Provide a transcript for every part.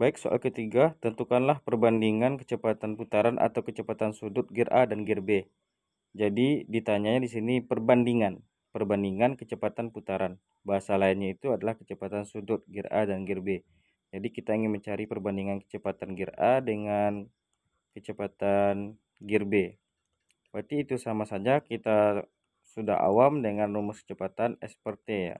Baik, soal ketiga, tentukanlah perbandingan kecepatan putaran atau kecepatan sudut gear A dan gear B. Jadi ditanyanya di sini perbandingan, perbandingan kecepatan putaran. Bahasa lainnya itu adalah kecepatan sudut gear A dan gear B. Jadi kita ingin mencari perbandingan kecepatan gear A dengan kecepatan gear B. Berarti itu sama saja kita sudah awam dengan rumus kecepatan S ya.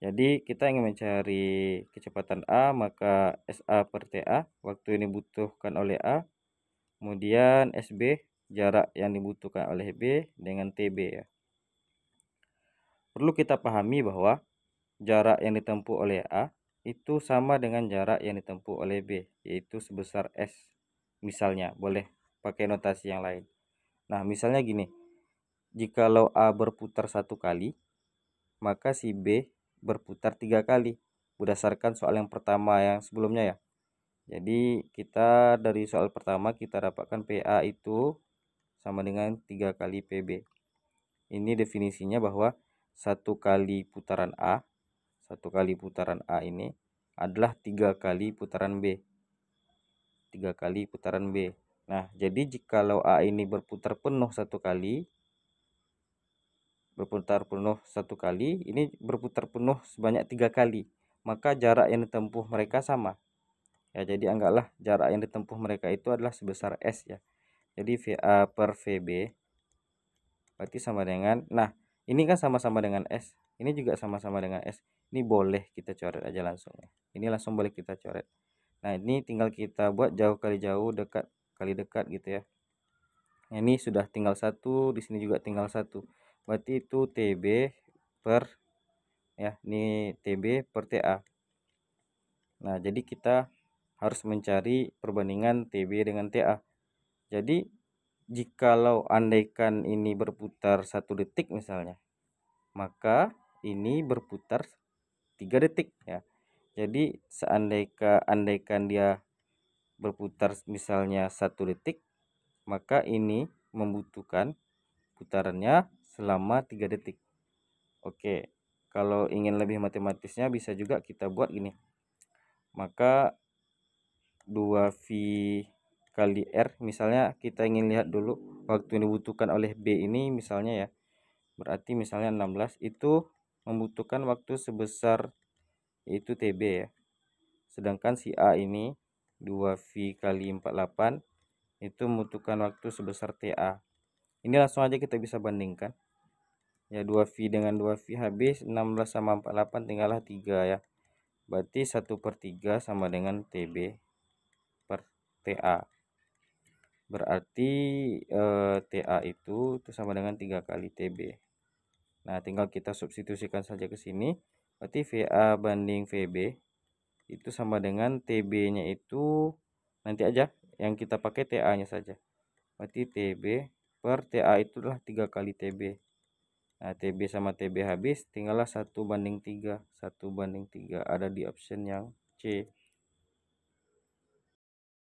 Jadi kita ingin mencari kecepatan A maka SA per TA waktu ini dibutuhkan oleh A. Kemudian SB jarak yang dibutuhkan oleh B dengan TB ya. Perlu kita pahami bahwa jarak yang ditempuh oleh A itu sama dengan jarak yang ditempuh oleh B yaitu sebesar S. Misalnya boleh pakai notasi yang lain. Nah misalnya gini. Jikalau A berputar satu kali maka si B berputar tiga kali berdasarkan soal yang pertama yang sebelumnya ya. Jadi kita dari soal pertama kita dapatkan PA itu sama dengan tiga kali PB ini definisinya bahwa satu kali putaran A satu kali putaran A ini adalah tiga kali putaran B. Tiga kali putaran B. Nah jadi jikalau A ini berputar penuh satu kali berputar penuh satu kali ini berputar penuh sebanyak tiga kali maka jarak yang ditempuh mereka sama. Ya jadi anggaplah jarak yang ditempuh mereka itu adalah sebesar S ya. Jadi VA per VB berarti sama dengan nah ini kan sama-sama dengan S ini juga sama-sama dengan S. Ini boleh kita coret aja langsung ya. Ini langsung boleh kita coret. Nah ini tinggal kita buat jauh kali jauh dekat kali dekat gitu ya. Ini sudah tinggal satu di sini juga tinggal satu berarti itu TB per ya ini TB per TA nah jadi kita harus mencari perbandingan TB dengan TA jadi jikalau andaikan ini berputar satu detik misalnya maka ini berputar tiga detik ya. Jadi seandainya andaikan dia berputar misalnya satu detik maka ini membutuhkan putarannya selama 3 detik. Oke kalau ingin lebih matematisnya bisa juga kita buat gini. Maka 2V kali R misalnya kita ingin lihat dulu waktu yang dibutuhkan oleh B ini misalnya ya. Berarti misalnya 16 itu membutuhkan waktu sebesar yaitu TB ya. Sedangkan si A ini 2V kali 48 itu membutuhkan waktu sebesar TA ini langsung aja kita bisa bandingkan. Ya 2V dengan 2V habis 16 sama 48 tinggallah 3 ya. Berarti 1 per 3 sama dengan TB per TA berarti eh, TA itu itu sama dengan 3 kali TB nah tinggal kita substitusikan saja ke sini. Berarti VA banding VB itu sama dengan TB nya itu nanti aja yang kita pakai TA nya saja. Berarti TB per TA itu adalah 3 kali TB Nah, TB sama TB habis, tinggallah 1 banding 3. 1 banding 3 ada di option yang C.